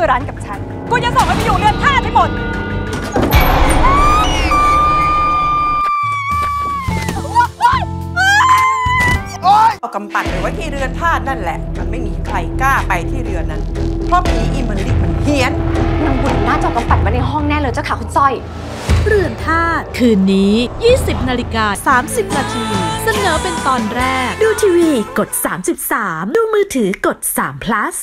อร้านกับฉัน กูจะส่งให้ไปอยู่เรือนท่าสให้หมดเอากำปั่นไปไว้ที่เรือนธาตุนั่นแหละ มันไม่มีใครกล้าไปที่เรือนนั้น เพราะผีอิมลิกมันเฮี้ยน นางบุญน่าจะเอากำปั่นไว้ในห้องแน่เลยเจ้าค่ะคุณสร้อย เรือนธาตุคืนนี้ 20 นาฬิกา 30 นาที เสนอเป็น ตอนแรก ดูทีวีกด 33 ดูมือถือกด3 plus